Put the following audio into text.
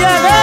Santiago.